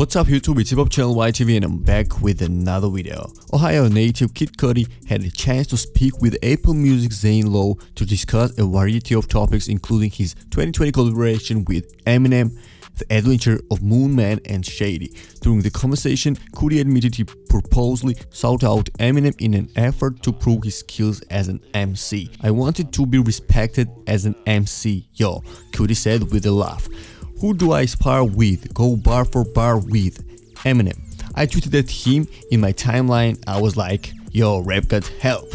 What's up YouTube, it's Hip Channel YTV and I'm back with another video. Ohio native Kid Cudi had a chance to speak with Apple Music Zane Lowe to discuss a variety of topics including his 2020 collaboration with Eminem, the adventure of Moon Man and Shady. During the conversation, Cudi admitted he purposely sought out Eminem in an effort to prove his skills as an MC. I wanted to be respected as an MC, yo, Cudi said with a laugh. Who do I spar with? Go bar for bar with Eminem. I tweeted at him in my timeline. I was like, yo, rap got help.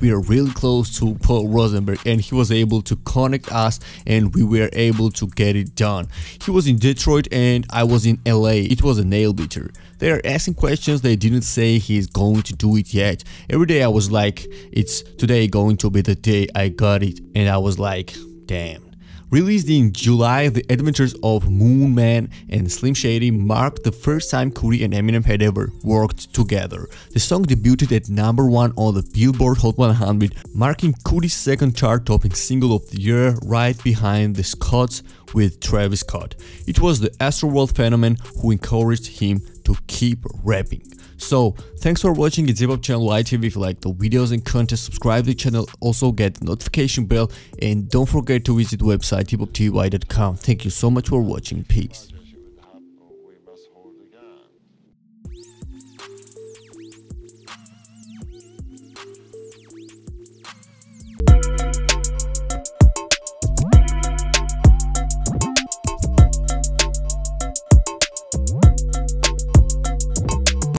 We are really close to Paul Rosenberg and he was able to connect us and we were able to get it done. He was in Detroit and I was in LA. It was a nail biter. They are asking questions they didn't say he's going to do it yet. Every day I was like, it's today going to be the day I got it and I was like, damn. Released in July, The Adventures of Moon Man and Slim Shady marked the first time Cudi and Eminem had ever worked together. The song debuted at number 1 on the Billboard Hot 100, marking Cudi's second chart-topping single of the year right behind The Scotts with Travis Scott. It was the Astroworld phenomenon who encouraged him to keep rapping. So, thanks for watching the Hip Channel YTV. If you like the videos and content, subscribe to the channel, also get notification bell, and don't forget to visit the website hiphopty.com. Thank you so much for watching. Peace.